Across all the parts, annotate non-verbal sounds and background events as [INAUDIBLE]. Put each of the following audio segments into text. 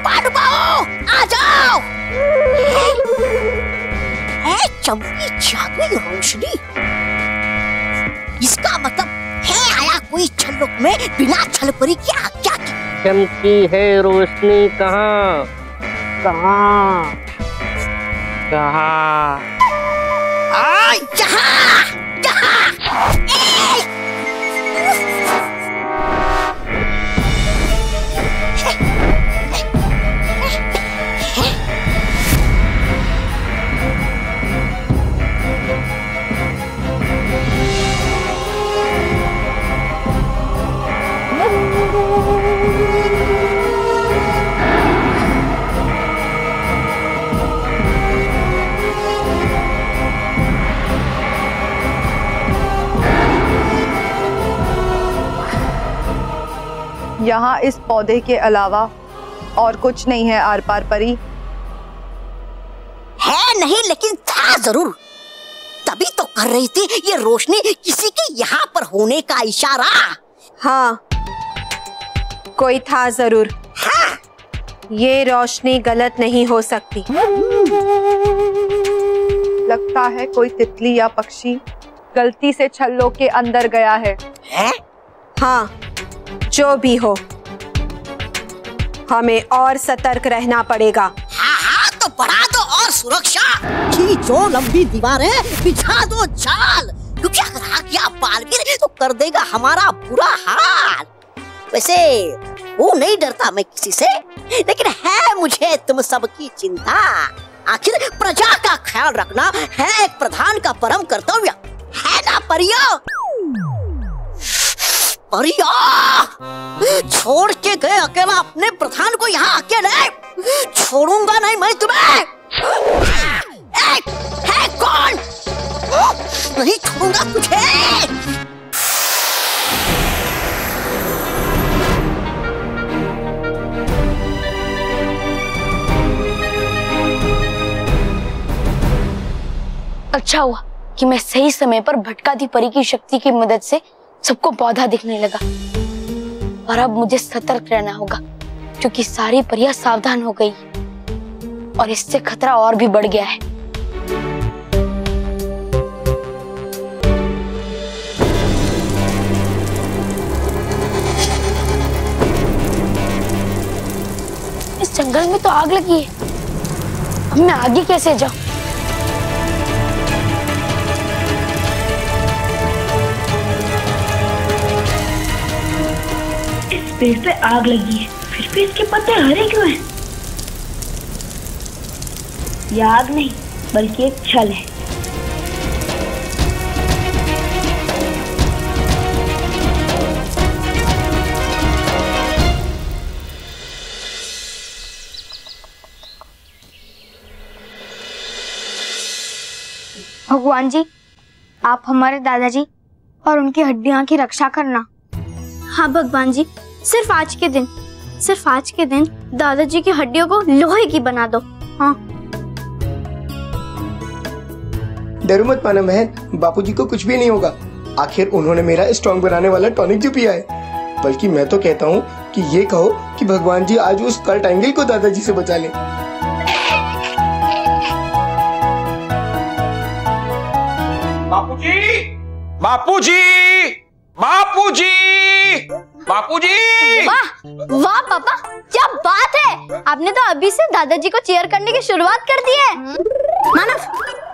डुबा डुबाओ आ जाओ। है चमकी जादुई रोशनी। इसका मतलब है आया कोई छल्लुक में बिना छल परी की आज्ञा के। चमकी है रोशनी कहाँ? कहाँ? कहाँ? आ यहाँ यहाँ। यहाँ इस पौधे के अलावा और कुछ नहीं है आर पार परी। है नहीं लेकिन था ज़रूर। तभी तो कर रही थी ये रोशनी किसी के यहाँ पर होने का इशारा। हाँ कोई था ज़रूर। हाँ। ये रोशनी गलत नहीं हो सकती। लगता है कोई तितली या पक्षी गलती से छल्लों के अंदर गया है। है? हाँ जो भी हो। हमें और सतर्क रहना पड़ेगा। हाँ हाँ तो बढ़ा दो और सुरक्षा। खींचो लंबी दीवारें, बिछा दो जाल। क्योंकि अगर आ गया बालवीर तो कर देगा हमारा बुरा हाल। वैसे, वो नहीं डरता मैं किसी से, लेकिन है मुझे तुम सबकी चिंता। आखिर प्रजा का ख्याल रखना है एक प्रधान का परम कर्तव्य। है ना, परियो? परियो छोड़ के गए अकेला, अपने प्रधान को यहाँ अकेले छोड़ूँगा नहीं मैं तुम्हें। है कौन? नहीं छोड़ूँगा तुझे। अच्छा हुआ कि मैं सही समय पर भटकाती परी की शक्ति की मदद से सबको पौधा दिखने लगा। और अब मुझे सतर्क रहना होगा, क्योंकि सारी परियाँ सावधान हो गई और इससे खतरा और भी बढ़ गया है। इस जंगल में तो आग लगी है। अब मैं आगे कैसे जाऊँ? पेड़ पे आग लगी है। फिर भी इसके पत्ते हरे क्यों हैं? ये आग नहीं बल्कि एक छल है। भगवान जी आप हमारे दादाजी और उनकी हड्डियाँ की रक्षा करना। हाँ भगवान जी। सिर्फ़ आज के दिन सिर्फ़ आज के दिन दादाजी की हड्डियों को लोहे की बना दो। हाँ। डरो मत माना बहन बापूजी को कुछ भी नहीं होगा। आखिर उन्होंने मेरा स्ट्रॉन्ग बनाने वाला टॉनिक जो पिया है। बल्कि मैं तो कहता हूँ कि ये कहो कि भगवान जी आज उस कर्ट एंगल को दादाजी से बचा ले। बापूजी! बापूजी! बापूजी! बापूजी! वाह वाह पापा क्या बात है। आपने तो अभी से दादाजी को चेयर करने की शुरुआत कर दी है। मानव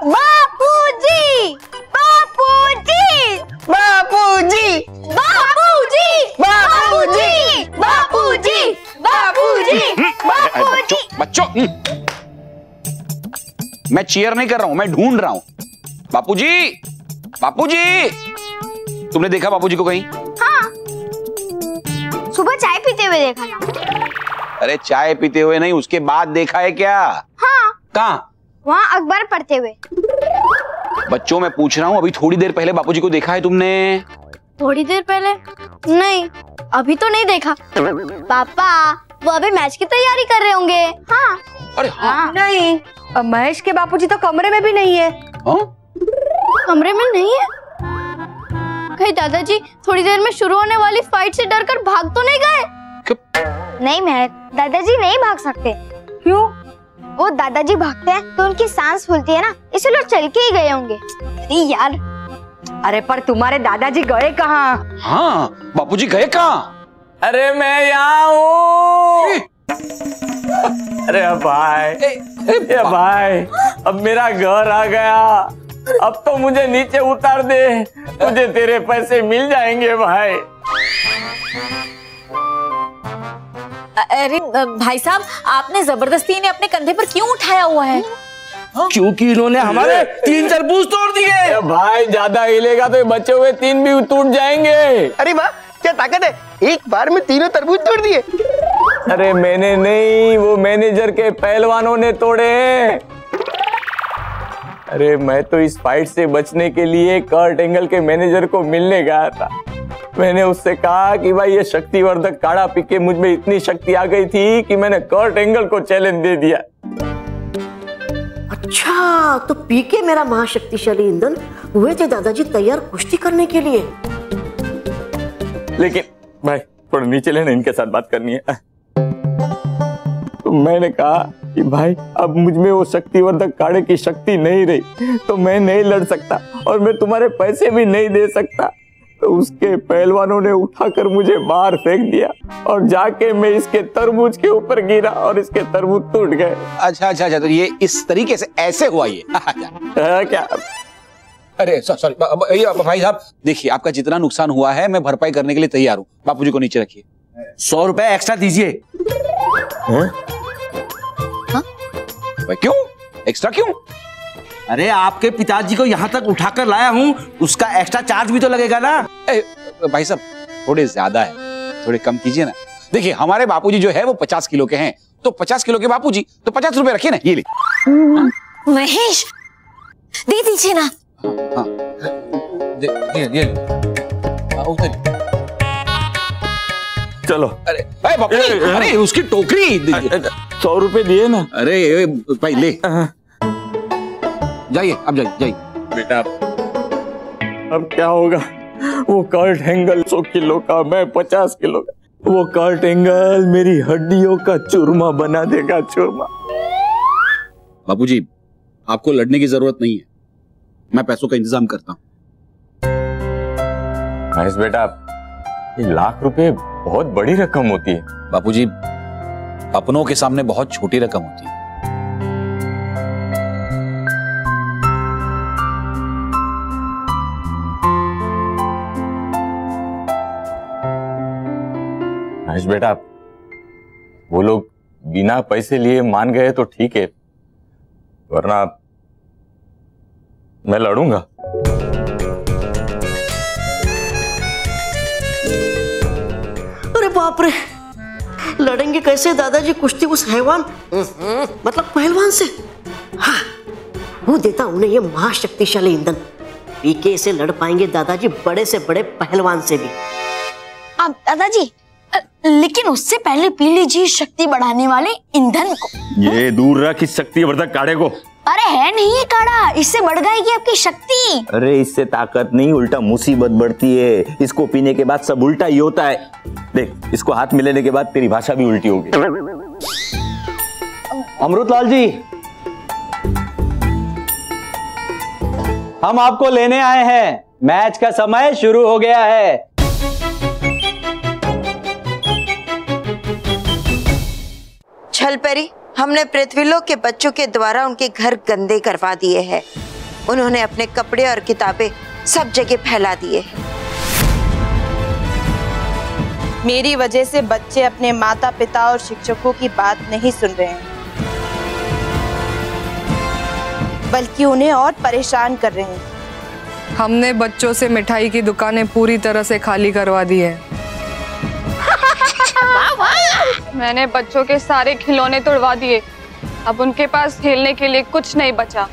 बापूजी बापूजी। बापूजी। बापूजी बापूजी बापूजी बापूजी बच्चों बच्चों हम्म। मैं चीयर नहीं कर रहा हूँ मैं ढूंढ रहा हूँ। बापूजी बापूजी तुमने देखा बापूजी को कहीं? सुबह चाय पीते हुए देखा। था अरे चाय पीते हुए नहीं उसके बाद देखा है क्या? हाँ। कहा? वहाँ अखबार पढ़ते हुए। बच्चों मैं पूछ रहा हूँ अभी थोड़ी देर पहले बापूजी को देखा है तुमने? थोड़ी देर पहले? नहीं अभी तो नहीं देखा। पापा वो अभी मैच की तैयारी कर रहे होंगे। हाँ। अरे हाँ, हाँ। नहीं महेश के बापूजी तो कमरे में भी नहीं है। हाँ? कमरे में नहीं है? कहीं दादाजी थोड़ी देर में शुरू होने वाली फाइट से डरकर भाग तो नहीं गए? नहीं महर दादाजी नहीं भाग सकते। क्यों? वो दादाजी भागते हैं तो उनकी सांस फूलती है ना इसलिए लोग चल के ही गए होंगे। अरे यार। अरे पर तुम्हारे दादाजी गए कहाँ? हाँ बापूजी गए कहाँ? अरे मैं यहाँ हूँ। अरे भाई ये भाई अब मेरा घर आ गया। अब तो मुझे नीचे उतार दे। मुझे तेरे पैसे मिल जाएँगे भाई। अरे भाई साहब आपने ज़बरदस्ती इन्हें अपने कंधे पर क्यों उठाया हुआ है? क्योंकि इन्होंने हमारे तीन तरबूज तोड़ दिए। भाई ज़्यादा हिलेगा तो बचे हुए तीन भी टूट जाएँगे। अरे वाह क्या ताकत है? एक बार में तीनों तरबूज तोड़ दिए। अरे मैंने नहीं वो मैनेजर के पहलवानों ने तोड़े हैं। अरे मैं तो इस फाइट से बचने के लिए कर्ट एंगल के मैनेजर को मिलने गया था। मैंने उससे कहा कि भाई ये शक्तिवर्धक काढ़ा पी के मुझमें इतनी शक्ति आ गई थी कि मैंने कर्ट एंगल को चैलेंज दे दिया। अच्छा तो पी के मेरा महाशक्तिशाली ईंधन हुए थे दादाजी तैयार कुश्ती करने के लिए? लेकिन भाई थोड़ा नीचे लेना इनके साथ बात करनी है। मैंने कहा कि भाई अब मुझमें वो शक्तिवर्धक काढ़े की शक्ति नहीं रही तो मैं नहीं लड़ सकता और मैं तुम्हारे पैसे भी नहीं दे सकता। तो उसके पहलवानों ने उठाकर मुझे बाहर फेंक दिया और जाके मैं इसके तरबूज के ऊपर गिरा और इसके तरबूज टूट गए। अच्छा अच्छा अच्छा तो ये इस तरीके से ऐसे हुआ ये? [LAUGHS] हाँ, क्या? अरे सॉरी भाई साहब देखिए आपका जितना नुकसान हुआ है मैं भरपाई करने के लिए तैयार हूँ। बापूजी को नीचे रखिए। सौ रुपए एक्स्ट्रा दीजिए। भाई, क्यों? एक्स्ट्रा क्यों? अरे आपके पिताजी को यहाँ तक उठाकर लाया हूँ उसका एक्स्ट्रा चार्ज भी तो लगेगा ना। ए, भाई साहब थोड़े ज़्यादा है थोड़े कम कीजिए ना। देखिए हमारे बापूजी जो है वो पचास किलो के हैं। तो पचास किलो के बापूजी तो पचास रुपए रखिए ना ये ले। महेश दे दीजिए ना। हाँ। दे- ये- ये- हाँ, उधर। चलो। अरे अरे अरे उसकी टोकरी! सौ रुपए दिए ना। अरे भाई ले। जाइए अब जाइए जाइए। बेटा अब क्या होगा? वो कर्ट एंगल सौ किलो का मैं पचास किलो का। वो कर्ट एंगल मेरी हड्डियों का चूरमा बना देगा चूरमा। बापूजी आपको लड़ने की ज़रूरत नहीं है। मैं पैसों का इंतज़ाम करता हूँ। महेश बेटा ये लाख रुपए बहुत बड़ी रकम होती है। बापूजी अपनों के सामने बहुत छोटी रकम होती है। महेश बेटा वो लोग बिना पैसे लिए मान गए तो ठीक है वरना मैं लड़ूँगा। बाप रे लड़ेंगे कैसे दादाजी कुश्ती उस हैवान? मतलब पहलवान से? हाँ वो देता उन्हें ये महाशक्तिशाली ईंधन। पीके से लड़ पाएँगे दादाजी बड़े से बड़े पहलवान से भी। अब दादाजी लेकिन उससे पहले पी लीजिए शक्ति बढ़ाने वाले ईंधन को। ये दूर रख इस शक्तिवर्धक काढ़े को। अरे है नहीं ये काढ़ा। इससे बढ़ जाएगी आपकी शक्ति। अरे इससे ताकत नहीं उल्टा मुसीबत बढ़ती है। इसको पीने के बाद सब उल्टा ही होता है। देख इसको हाथ में लेने के बाद तेरी भाषा भी उल्टी होगी। अमृतलाल जी हम आपको लेने आए हैं। मैच का समय शुरू हो गया है। छलपरी हमने पृथ्वीलोक के बच्चों के द्वारा उनके घर गंदे करवा दिए हैं। उन्होंने अपने कपड़े और किताबें सब जगह फैला दिए हैं। मेरी वजह से बच्चे अपने माता पिता और शिक्षकों की बात नहीं सुन रहे हैं। बल्कि उन्हें और परेशान कर रहे हैं। हमने बच्चों से मिठाई की दुकानें पूरी तरह से खाली करवा दी है। मैंने बच्चों के सारे खिलौने तोड़वा दिए। अब उनके पास खेलने के लिए कुछ नहीं बचा।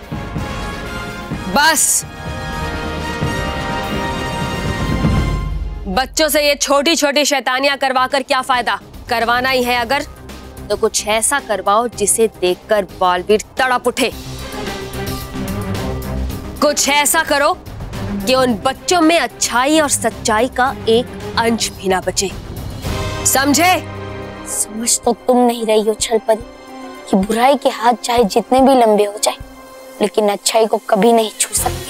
बस। बच्चों से ये छोटी छोटी शैतानियाँ करवा कर क्या फ़ायदा? करवाना ही है अगर तो कुछ ऐसा करवाओ जिसे देखकर बालवीर तड़प उठे। कुछ ऐसा करो कि उन बच्चों में अच्छाई और सच्चाई का एक अंश भी ना बचे। समझे? समझ तो तुम नहीं रही हो छलपरी कि बुराई के हाथ चाहे जितने भी लंबे हो जाए, लेकिन अच्छाई को कभी नहीं छू सकते।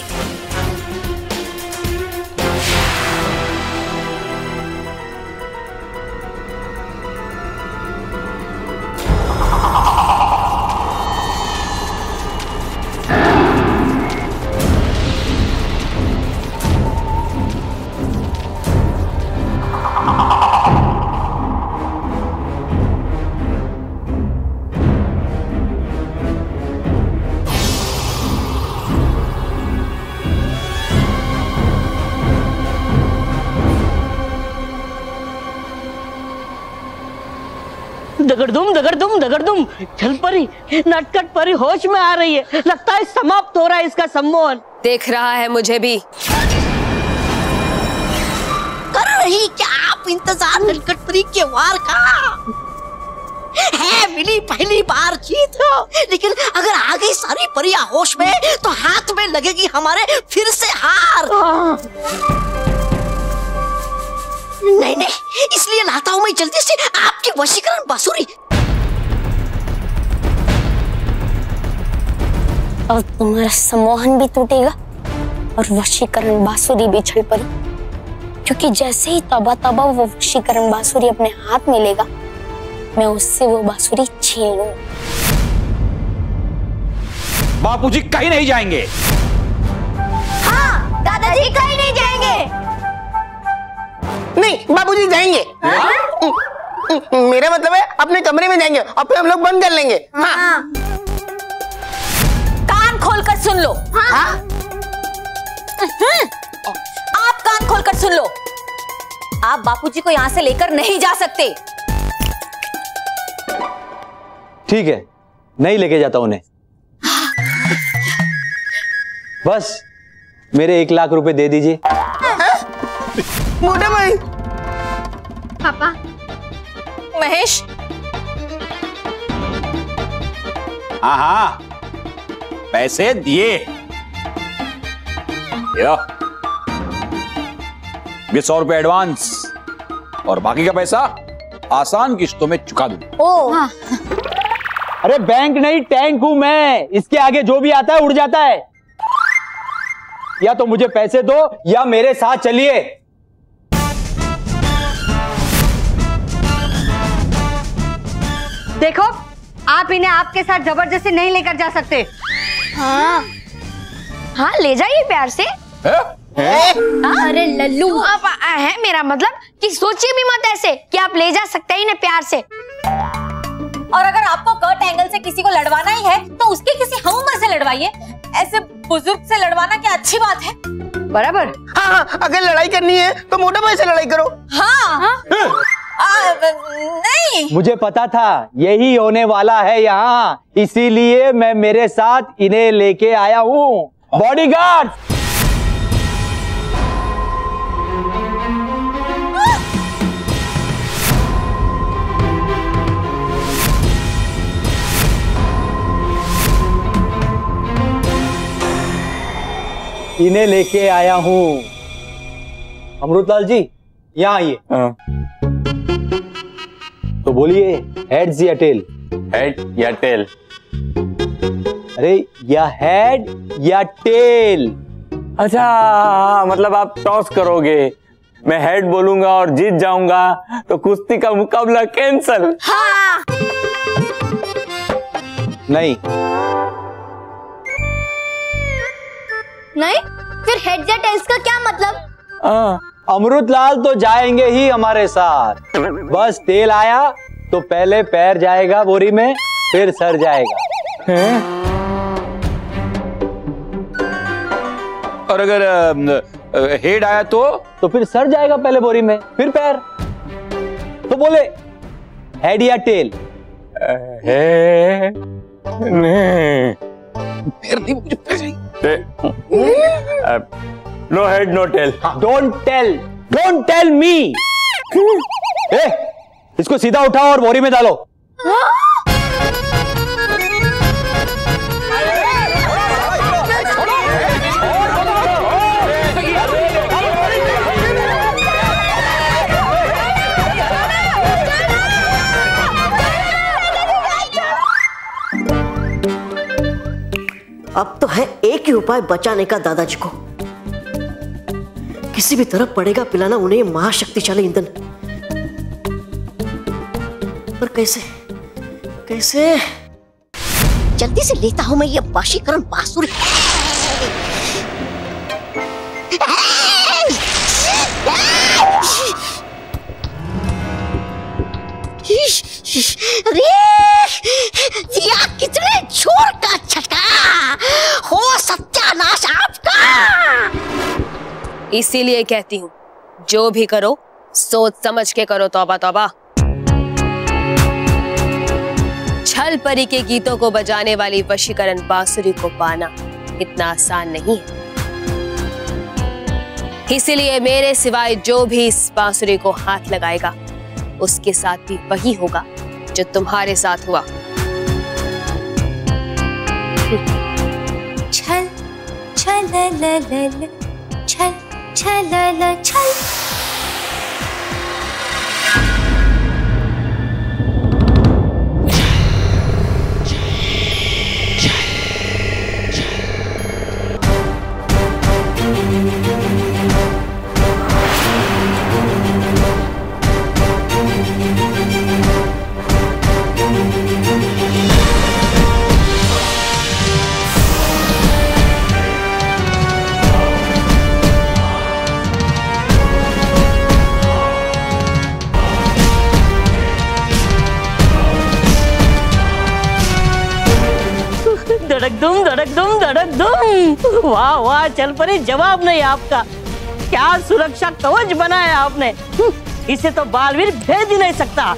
दगड़दुम दगड़दुम। दगड़दुम चल परी नटकट परी होश में आ रही है। लगता है समाप्त हो रहा है इसका सम्मोहन। देख रहा है मुझे भी। कर रही क्या आप इंतज़ार नटखटपरी के वार का? है मिली पहली बार जीत लेकिन अगर आ गई सारी परिया होश में तो हाथ में लगेगी हमारे फिर से हार। नहीं नहीं इसलिए लाता हूँ मैं जल्दी से आपकी वशीकरण बांसुरी और तुम्हारा सम्मोहन भी टूटेगा और वशीकरण बांसुरी भी छल पड़ी। क्योंकि जैसे ही तबा तबा वो वशीकरण बांसुरी अपने हाथ में लेगा मैं उससे वो बांसुरी छीन लूँगा। बापूजी कहीं नहीं जाएँगे। हाँ दादाजी कहीं नहीं जाएँगे। नहीं बाबूजी जाएँगे। मेरा मतलब है अपने कमरे में जाएँगे और फिर हम लोग बंद कर लेंगे। हाँ। खोलकर सुन लो। हाँ? आप कान खोलकर सुन लो। आप बापूजी को यहाँ से लेकर नहीं जा सकते। ठीक है नहीं लेके जाता उन्हें। बस मेरे एक लाख रुपए दे दीजिए। मोटा भाई। पापा महेश। हाँ हाँ पैसे दिए। ये सौ रुपए एडवांस और बाकी का पैसा आसान किश्तों में चुका दू ओ। हाँ। अरे बैंक नहीं टैंक हूँ मैं। इसके आगे जो भी आता है उड़ जाता है। या तो मुझे पैसे दो या मेरे साथ चलिए। देखो आप इन्हें आपके साथ ज़बरदस्ती नहीं लेकर जा सकते। हाँ। हाँ ले जाइए प्यार से। अरे लल्लू। अब है मेरा मतलब कि सोचिए भी मत ऐसे कि आप ले जा सकते हैं इन्हें प्यार से। और अगर आपको कर्ट एंगल से किसी को लड़वाना ही है तो उसके किसी हम उम्र से लड़वाइए। ऐसे बुज़ुर्ग से लड़वाना क्या अच्छी बात है? बराबर। हाँ हाँ अगर लड़ाई करनी है तो मोटा भाई से लड़ाई करो। हाँ, हाँ? आ, नहीं। मुझे पता था यही होने वाला है यहाँ। इसीलिए मैं मेरे साथ इन्हें लेके आया हूँ। बॉडीगार्ड इन्हें लेके आया हूँ। अमृतलाल जी यहाँ आइए। तो बोलिए हेड्स या टेल हेड या टेल अरे या हेड या टेल अच्छा मतलब आप टॉस करोगे। मैं हेड बोलूँगा और जीत जाऊँगा। तो कुश्ती का मुकाबला कैंसल हाँ। नहीं। नहीं? फिर हेड या टेल्स का क्या मतलब? अमृत लाल तो जाएँगे ही हमारे साथ। बस तेल आया तो पहले पैर जाएगा बोरी में फिर सर जाएगा। और अगर हेड आया तो? तो फिर सर जाएगा पहले बोरी में फिर पैर। तो बोले हेड या टेल? है। नहीं नहीं मुझे फिर no head no tail don't tell don't tell me ए, इसको सीधा उठाओ और बोरी में डालो। अब तो है एक ही उपाय बचाने का दादाजी को। किसी भी तरफ़ पड़ेगा पिलाना, उन्हें महाशक्तिशाली ईंधन। पर कैसे? कैसे? जल्दी से लेता हूँ मैं ये बाशीकरण बांसुरी। अरे! कितने ज़ोर का छटका हो सत्यानाश आपका! इसीलिए कहती हूँ, जो भी करो, सोच समझ के करो तौबा तौबा छल परी के गीतों को बजाने वाली वशीकरण बांसुरी को पाना इतना आसान नहीं है। इसीलिए मेरे सिवाय जो भी इस बांसुरी को हाथ लगाएगा, उसके साथ भी वही होगा जो तुम्हारे साथ हुआ। छल छल छल छल छल। वाह वाह, चल परी जवाब नहीं आपका। क्या सुरक्षा कवच बनाया आपने? इसे तो बालवीर भेज ही नहीं सकता।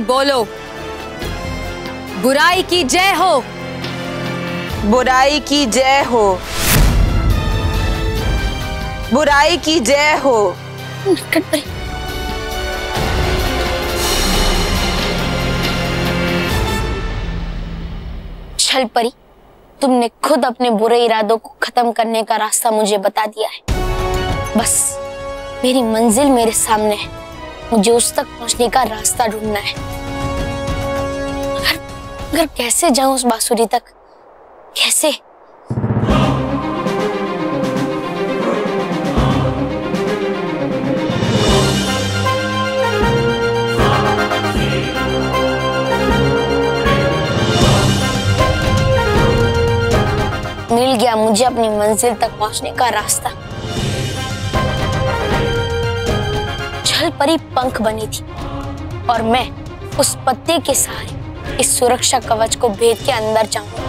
नटखट बोलो। बुराई की जय हो। बुराई की जय हो। बुराई की जय हो। छल परी तुमने खुद अपने बुरे इरादों को खत्म करने का रास्ता मुझे बता दिया है। बस मेरी मंजिल मेरे सामने है। मुझे उस तक पहुँचने का रास्ता ढूंढना है। अगर कैसे जाऊँ उस बांसुरी तक? कैसे? मिल गया मुझे अपनी मंजिल तक पहुँचने का रास्ता। छल परी पंख बनी थी। और मैं उस पत्ते के सहारे इस सुरक्षा कवच को भेद के अंदर जाऊँगा।